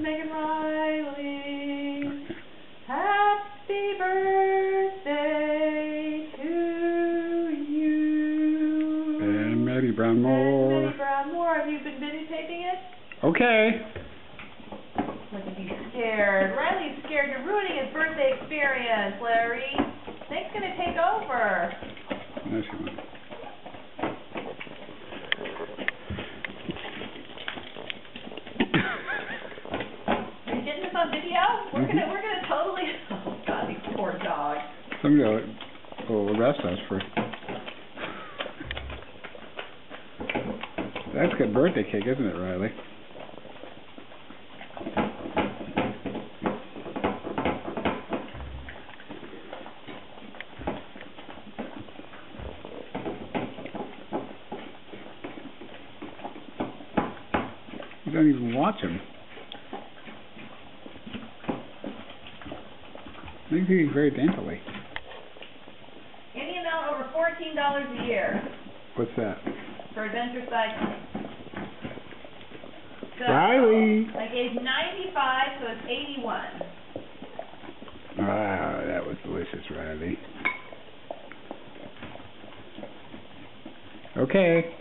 Megan Riley. Happy birthday to you. And Maddie And Brownmore. Betty Brownmore, have you been videotaping it? Okay. Look at he's scared. Riley's scared. You're ruining his birthday experience, Larry. Nick's gonna take over. No, she won't. We're gonna, Mhm. we're gonna totally, oh god, these poor dogs. Somebody will, will arrest us for. That's a good birthday cake, isn't it, Riley? You don't even watch him. You very daintily. Any amount over fourteen dollars a year What's that? for adventure cycling. So, Riley. I gave ninety-five, so it's eighty-one. Wow, that was delicious, Riley. Okay.